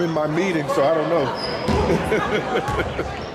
I'm in my meeting, so I don't know.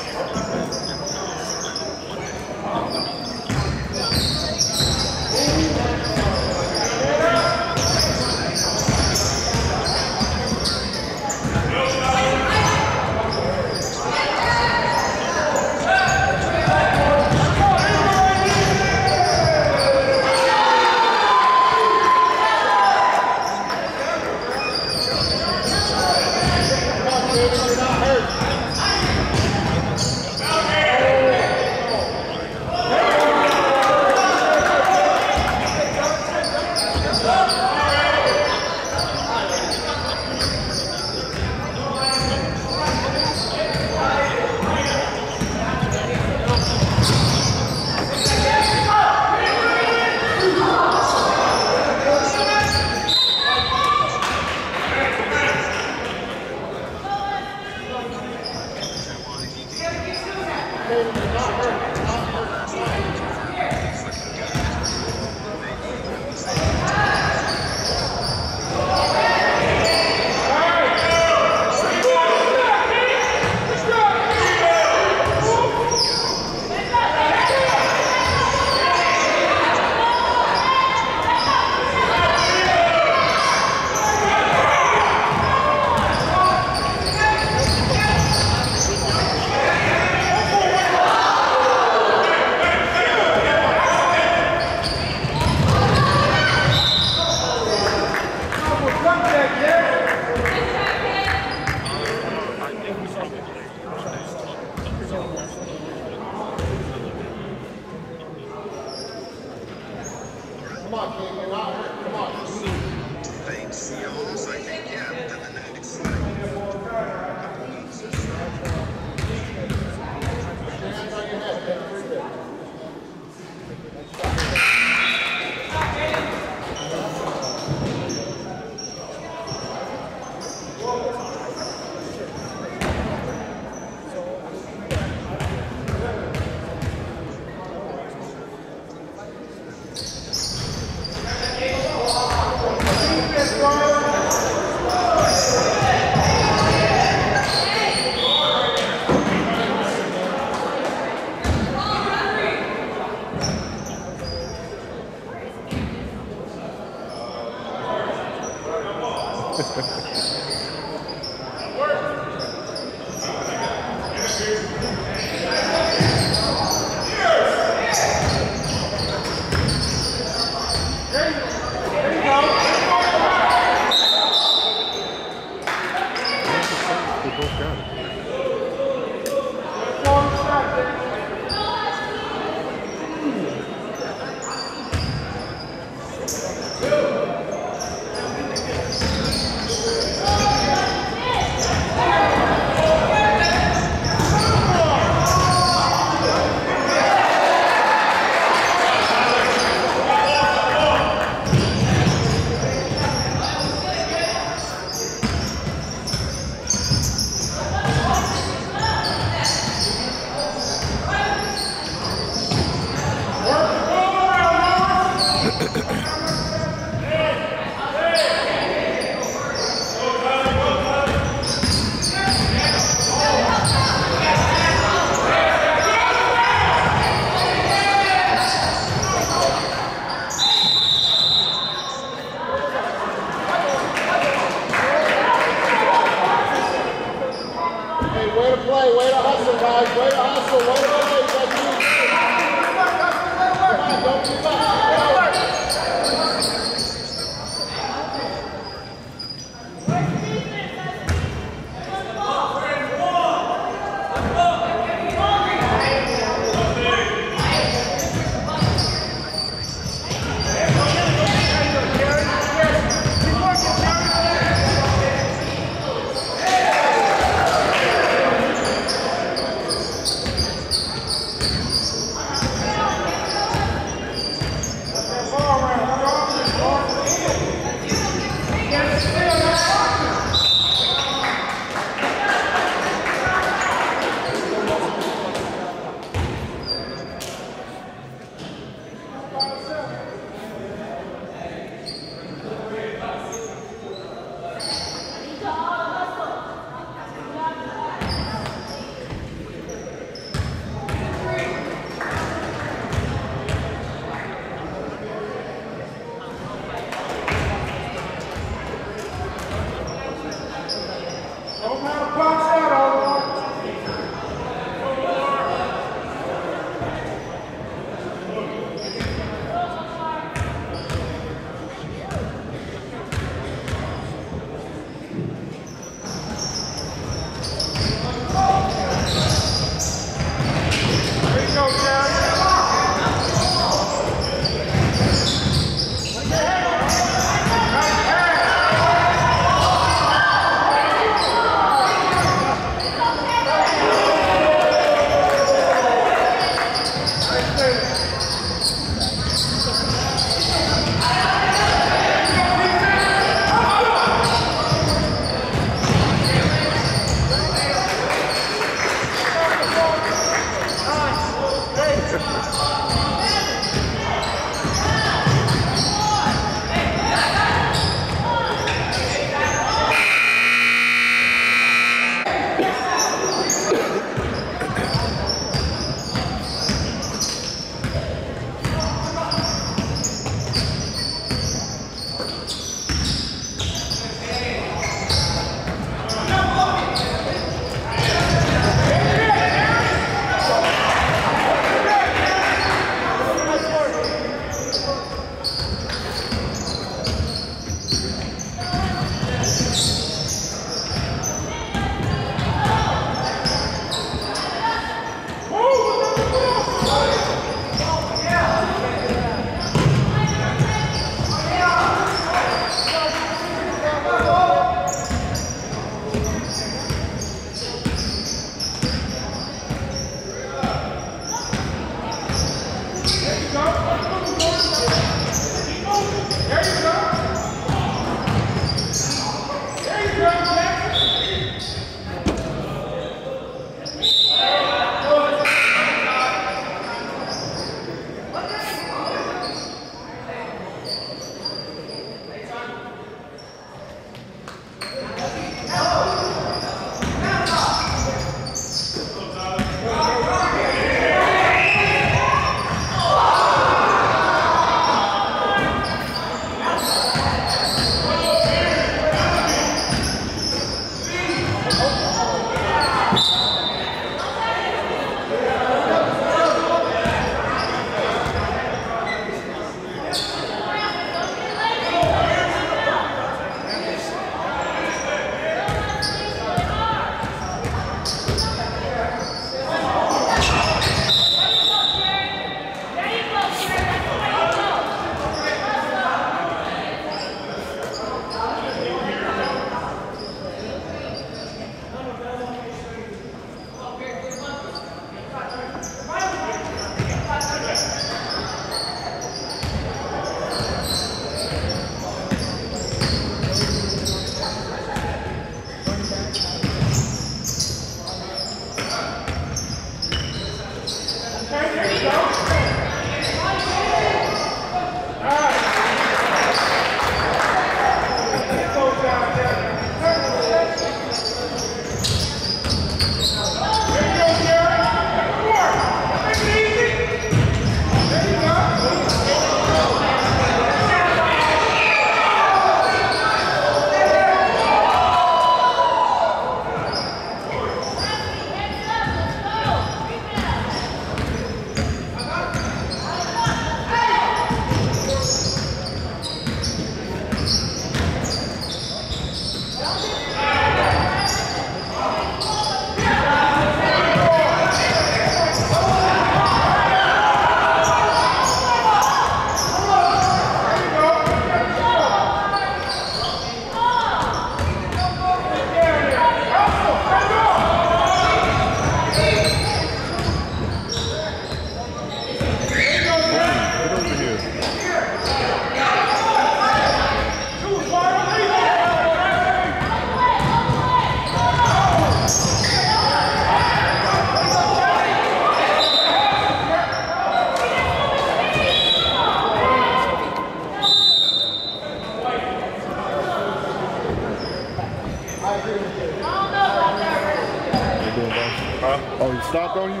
Stopped on you?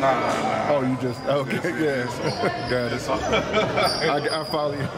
Nah, nah, nah. Oh, you just okay? Yes, got it. I, I follow you.